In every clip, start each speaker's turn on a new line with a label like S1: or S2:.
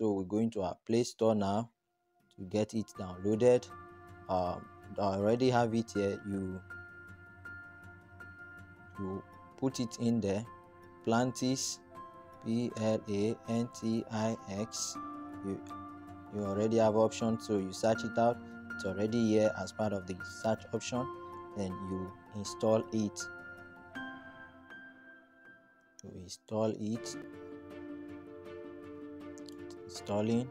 S1: so we're going to our play store now to get it downloaded. Um, I already have it here. You you put it in there. Plantix p-l-a-n-t-i-x you you already have option so you search it out. It's already here as part of the search option. Then you install it. You install it installing.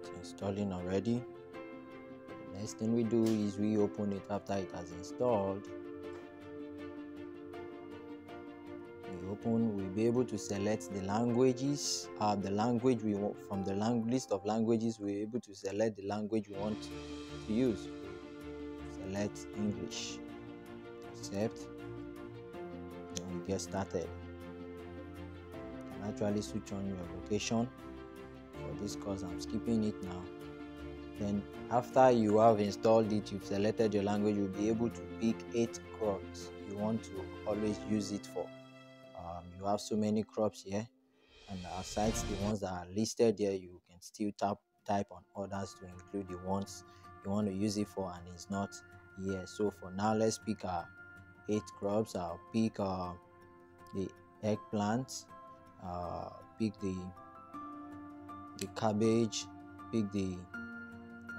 S1: It's installing already. Next thing we do is we open it after it has installed. We open we'll be able to select the languages uh, the language we want from the lang- list of languages we're able to select the language we want to use. Select english. Accept. And we get started actually switch on your location. For this course i'm skipping it now. Then after you have installed it you've selected your language you'll be able to pick eight crops you want to always use it for. Um, you have so many crops here and aside the ones that are listed here you can still tap type on others to include the ones you want to use it for and it's not here. So for now let's pick our eight crops. I'll pick uh, the eggplant uh, pick the the cabbage pick the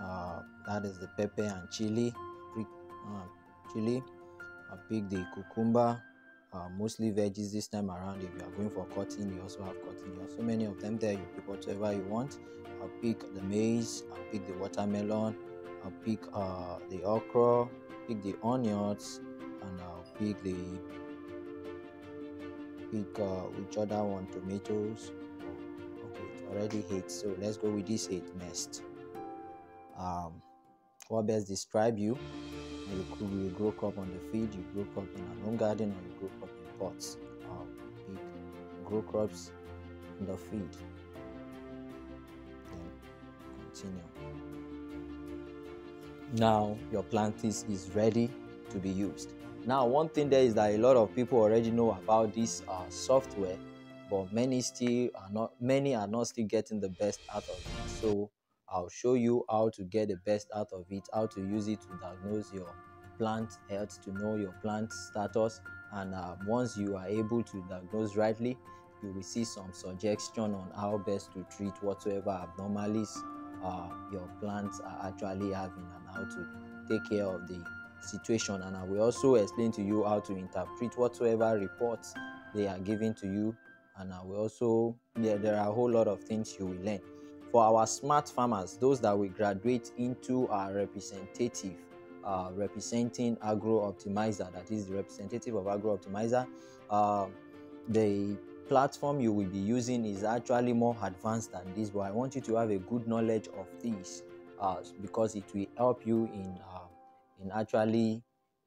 S1: uh, that is the pepper and chili pick uh, chili i pick the cucumber uh, mostly veggies this time around. If you are going for cutting you also have cutting you have so many of them there. You pick whatever you want. I'll pick the maize i'll pick the watermelon i'll pick uh, the okra pick the onions and i'll pick the pick uh, which other one tomatoes. Okay already eight so let's go with this eight next. Um what best describe you? You could you grow crop on the field you grow crop in a home garden or you grow crop in pots. Um, pick grow crops in the field. Then continue. Now your plant is, is ready to be used now one thing there is that a lot of people already know about this uh, software but many still are not many are not still getting the best out of it. So i'll show you how to get the best out of it how to use it to diagnose your plant health to know your plant status. And uh, once you are able to diagnose rightly you will see some suggestion on how best to treat whatsoever abnormalities uh, your plants are actually having and how to take care of the situation and i will also explain to you how to interpret whatsoever reports they are giving to you and i will also there, there are a whole lot of things you will learn. For our smart farmers those that will graduate into our representative uh, representing agro optimizer that is the representative of agro optimizer uh, the platform you will be using is actually more advanced than this but i want you to have a good knowledge of this uh, because it will help you in uh, in actually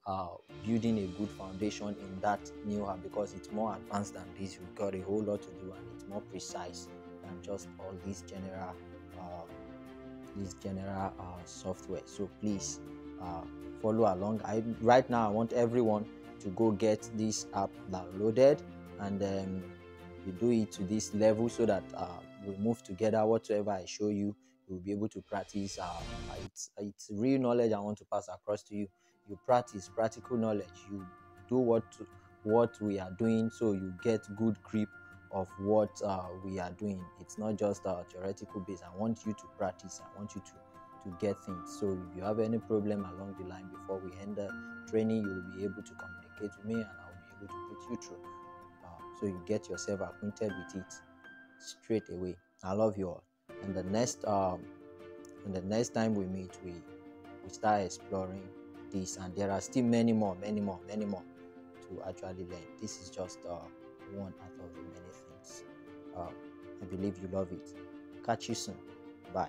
S1: uh, building a good foundation in that new app because it's more advanced than this. We've got a whole lot to do and it's more precise than just all these general uh, this general uh, software. So please uh, follow along. I right now i want everyone to go get this app downloaded and um, you do it to this level so that uh, we move together. Whatsoever i show you you'll be able to practice uh, it's it's real knowledge i want to pass across to you. You practice practical knowledge. You do what what we are doing so you get good grip of what uh, we are doing. It's not just a theoretical base. I want you to practice. I want you to to get things. So if you have any problem along the line before we end the training you will be able to communicate with me and i will be able to put you through. Uh, so you get yourself acquainted with it straight away. I love you all and the next um and the next time we meet we we start exploring this and there are still many more many more many more to actually learn. This is just uh, one out of the many things. Uh, i believe you love it. Catch you soon. Bye